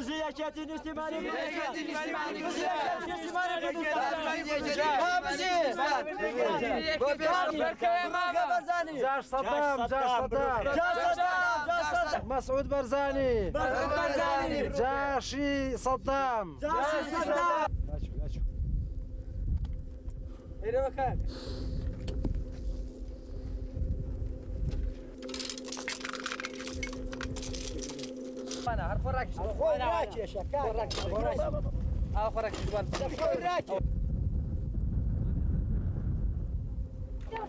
Ziyaketin istimali Ziyaketin istimali Ziyaketin istimali Barzani Jar Saddam Jar Saddam Jar Saddam Mas'ud Barzani Mas'ud Barzani Jashi Saddam Jashi Saddam Açık açık Nereye bakar? Mesut Barzani. جاشي صدام Can Saddam. خوي راكي يا شكاك. خوي راكي.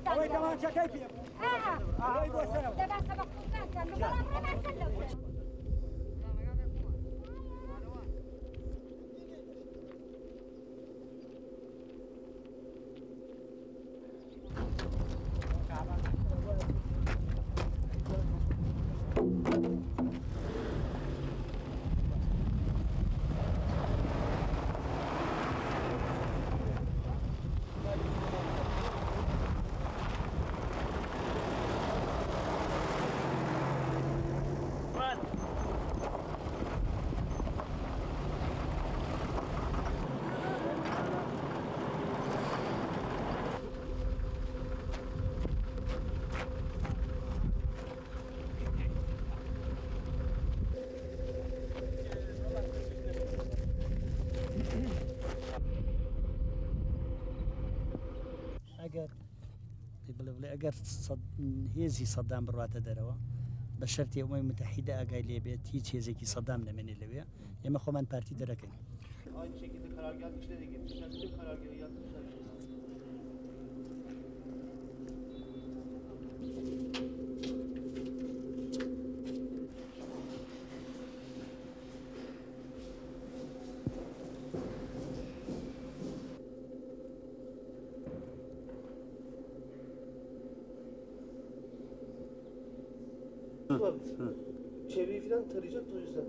خوي كمان شكاكي. ئەگەر بڵێ بڵێ ئەگەر هێزی سەدام بڕاتە دەرەوە بە شەرتی ئەومەی متحیدە ئاگای لێبێت هیچ هێزێکی سەدام نەمێنێ لەوێ. ئێمە خۆمان پارتی دەرەکەین. sıkıntı. Çevreyi falan tarayacak o yüzden.